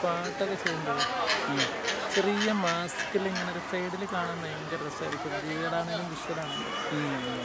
പാട്ടൊക്കെ ചെയ്യുമ്പോൾ ചെറിയ മാസ്കിൽ ഇങ്ങനെ ഒരു സൈഡിൽ കാണാൻ ഭയങ്കര രസമായിരിക്കും വീടാണെങ്കിലും വിഷ്വലാണെങ്കിലും